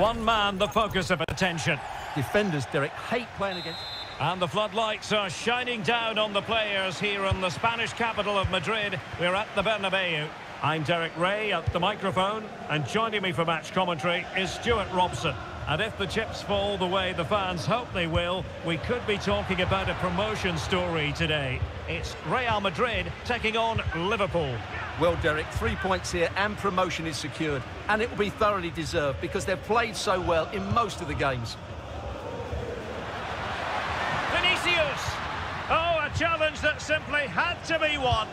One man the focus of attention. Defenders, Derek, hate playing against... And the floodlights are shining down on the players here in the Spanish capital of Madrid. We're at the Bernabeu. I'm Derek Ray at the microphone, and joining me for match commentary is Stuart Robson. And if the chips fall the way the fans hope they will, we could be talking about a promotion story today. It's Real Madrid taking on Liverpool. Well, Derek, three points here and promotion is secured. And it will be thoroughly deserved because they've played so well in most of the games. Vinicius! Oh, a challenge that simply had to be won.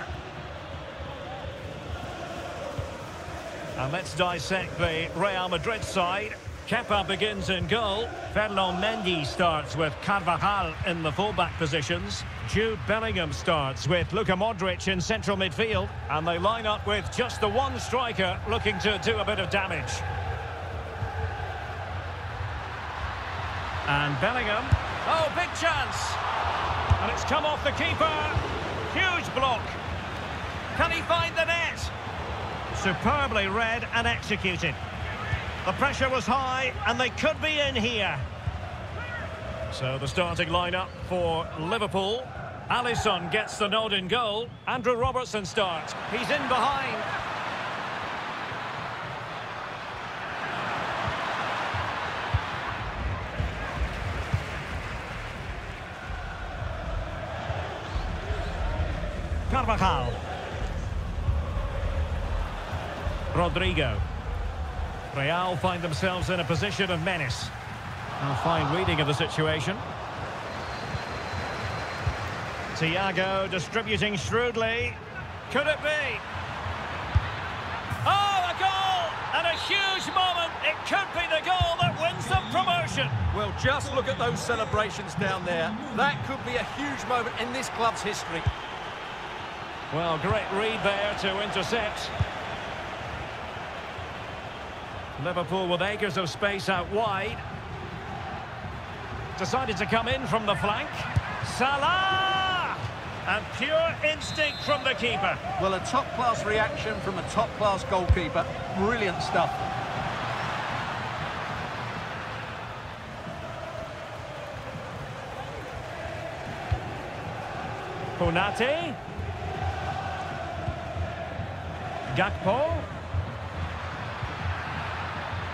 And let's dissect the Real Madrid side. Kepa begins in goal. Ferland Mendy starts with Carvajal in the fullback positions. Jude Bellingham starts with Luka Modric in central midfield. And they line up with just the one striker looking to do a bit of damage. And Bellingham. Oh, big chance. And it's come off the keeper. Huge block. Can he find the net? Superbly read and executed. The pressure was high, and they could be in here. So the starting lineup for Liverpool. Alisson gets the nod in goal. Andrew Robertson starts. He's in behind. Carvajal. Rodrygo. Real find themselves in a position of menace. A fine reading of the situation. Thiago distributing shrewdly. Could it be? Oh, a goal! And a huge moment. It could be the goal that wins them promotion. Well, just look at those celebrations down there. That could be a huge moment in this club's history. Well, great read there to intercept. Liverpool with acres of space out wide. Decided to come in from the flank. Salah! And pure instinct from the keeper. Well, a top-class reaction from a top-class goalkeeper. Brilliant stuff. Konate. Gakpo.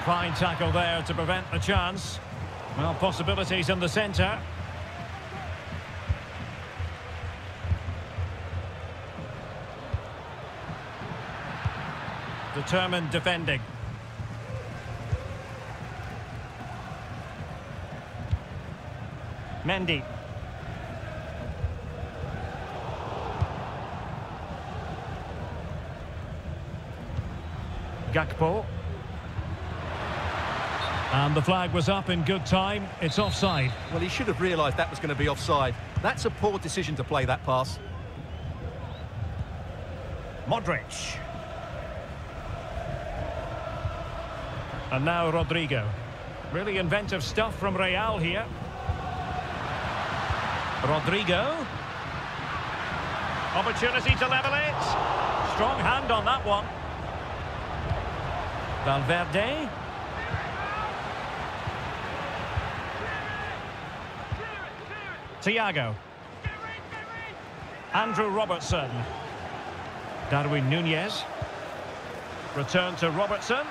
Fine tackle there to prevent the chance. Well, possibilities in the centre. Determined defending. Mendy. Gakpo. And the flag was up in good time. It's offside. Well, he should have realised that was going to be offside. That's a poor decision to play that pass. Modric. And now Rodrygo. Really inventive stuff from Real here. Rodrygo. Opportunity to level it. Strong hand on that one. Valverde. Thiago. Andrew Robertson. Darwin Nunez. Return to Robertson.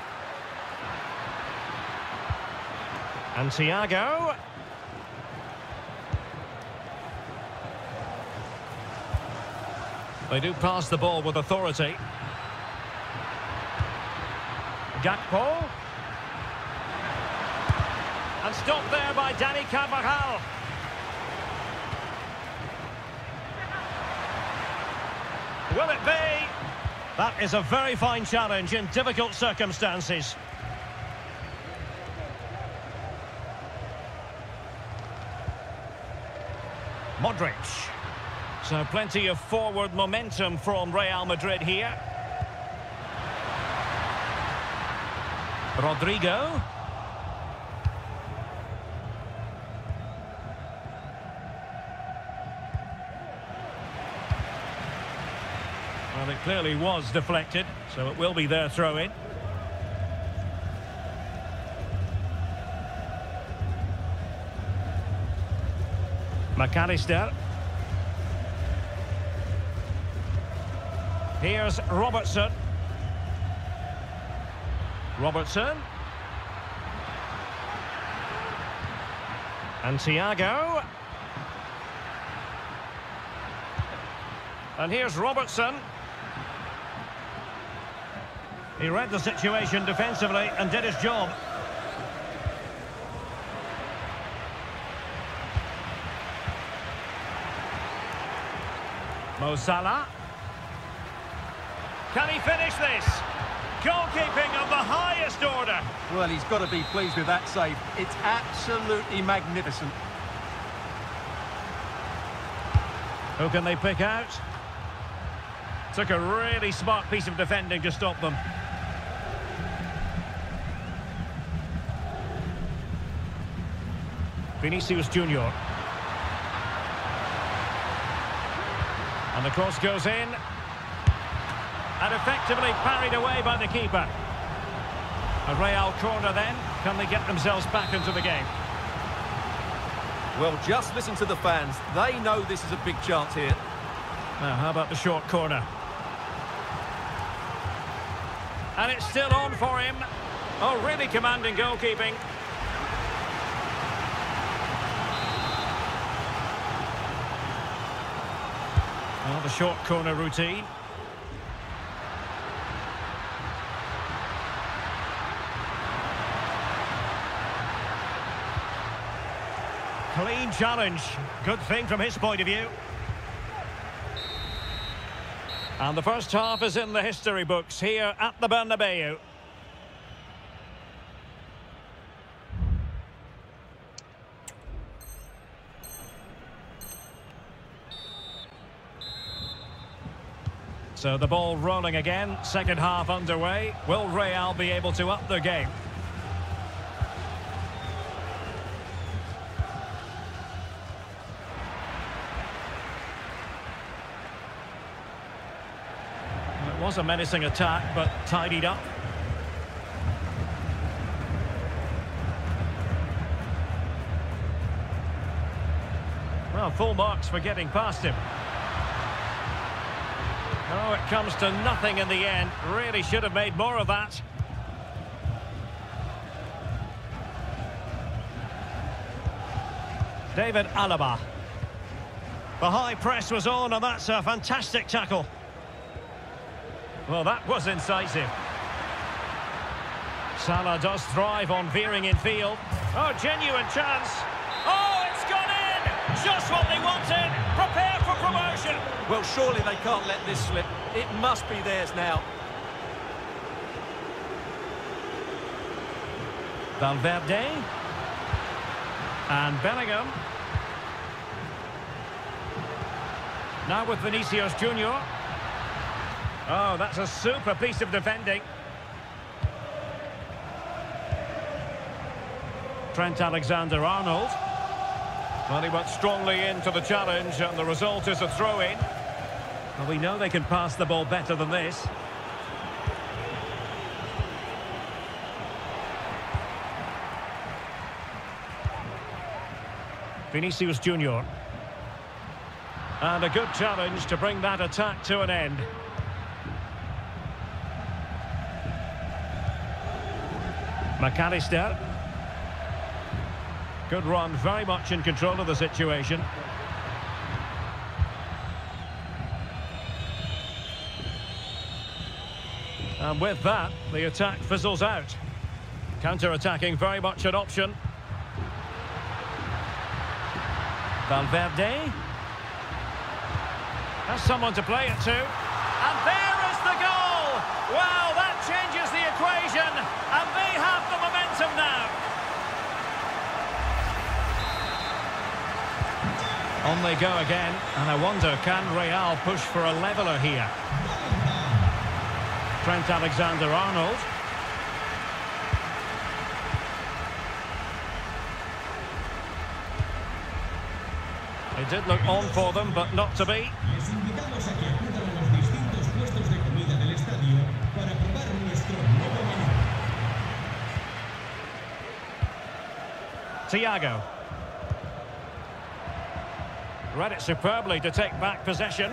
And Thiago. They do pass the ball with authority. Gakpo. And stopped there by Dani Carvajal. Will it be? That is a very fine challenge in difficult circumstances. So plenty of forward momentum from Real Madrid here. Rodrygo. Well, it clearly was deflected, so it will be their throw-in. Mac Allister. Here's Robertson. Robertson. And Thiago. And here's Robertson. He read the situation defensively and did his job. Mo Salah. Can he finish this? Goalkeeping of the highest order. Well, he's got to be pleased with that save. It's absolutely magnificent. Who can they pick out? Took a really smart piece of defending to stop them. Vinicius Junior. And the cross goes in. And effectively parried away by the keeper. A Real corner then. Can they get themselves back into the game? Well, just listen to the fans. They know this is a big chance here. Now, how about the short corner? And it's still on for him. Oh, really commanding goalkeeping. Well, the short corner routine. Challenge. Good thing from his point of view. And the first half is in the history books here at the Bernabeu. So the ball rolling again, second half underway. Will Real be able to up the game? Was a menacing attack, but tidied up. Well, full marks for getting past him. Oh, it comes to nothing in the end. Really should have made more of that. David Alaba. The high press was on, and that's a fantastic tackle. Well, that was incisive. Salah does thrive on veering in field. Oh, genuine chance. Oh, it's gone in! Just what they wanted. Prepare for promotion. Well, surely they can't let this slip. It must be theirs now. Valverde. And Bellingham. Now with Vinicius Junior. Oh, that's a super piece of defending. Trent Alexander-Arnold. Well, he went strongly into the challenge, and the result is a throw-in. Well, we know they can pass the ball better than this. Vinicius Junior. And a good challenge to bring that attack to an end. Mac Allister. Good run, very much in control of the situation. And with that, the attack fizzles out. Counter-attacking, very much an option. Valverde. Has someone to play it to. On they go again. And I wonder, can Real push for a leveller here? Trent Alexander-Arnold. It did look on for them, but not to be. Les Read it superbly to take back possession.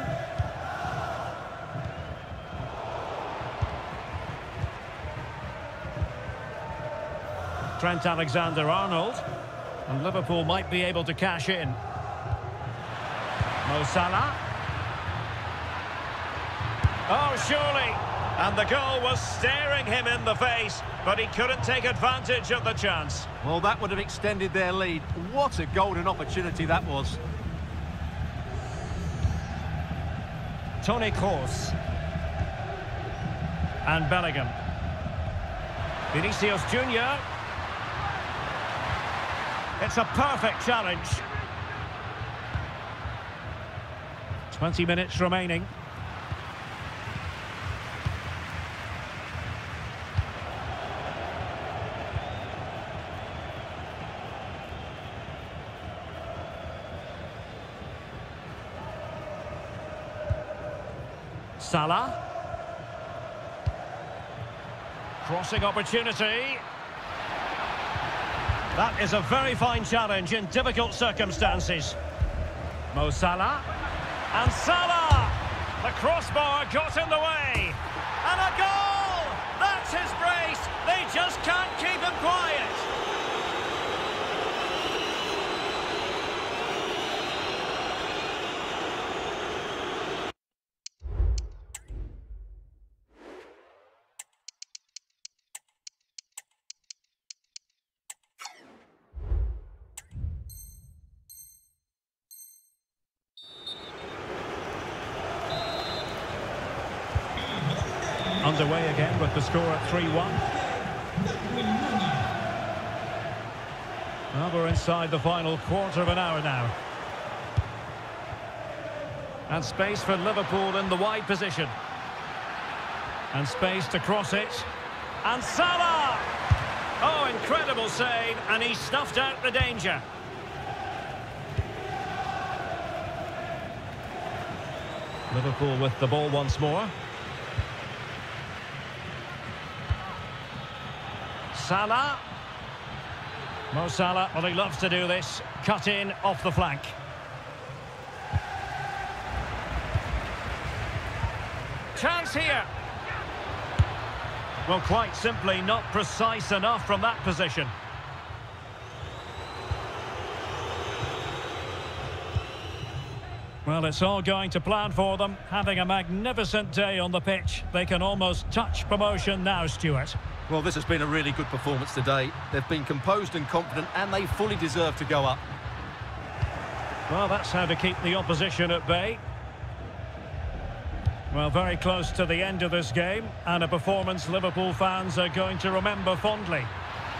Trent Alexander-Arnold. And Liverpool might be able to cash in. Mo Salah. Oh, surely. And the goal was staring him in the face, but he couldn't take advantage of the chance. Well, that would have extended their lead. What a golden opportunity that was. Toni Kroos. And Bellingham. Vinicius Junior. It's a perfect challenge. 20 minutes remaining. Salah. Crossing opportunity. That is a very fine challenge in difficult circumstances. Mo Salah. And Salah! The crossbar got in the way. And a goal! That's his brace. They just can't keep him quiet. Underway again with the score at 3-1. Well, we're inside the final quarter of an hour now. And space for Liverpool in the wide position. And space to cross it. And Salah! Oh, incredible save, and he snuffed out the danger. Liverpool with the ball once more. Salah. Mo Salah, well, he loves to do this. Cut in off the flank. Chance here. Well, quite simply not precise enough from that position. Well, it's all going to plan for them. Having a magnificent day on the pitch. They can almost touch promotion now, Stuart. Well, this has been a really good performance today. They've been composed and confident, and they fully deserve to go up. Well, that's how to keep the opposition at bay. Well, very close to the end of this game, and a performance Liverpool fans are going to remember fondly.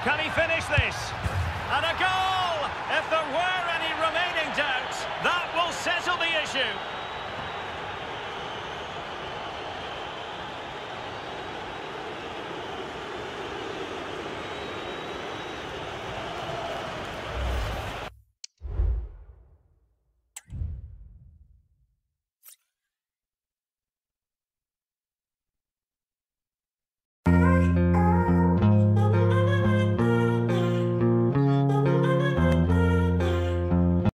Can he finish this? And a goal! If there were two.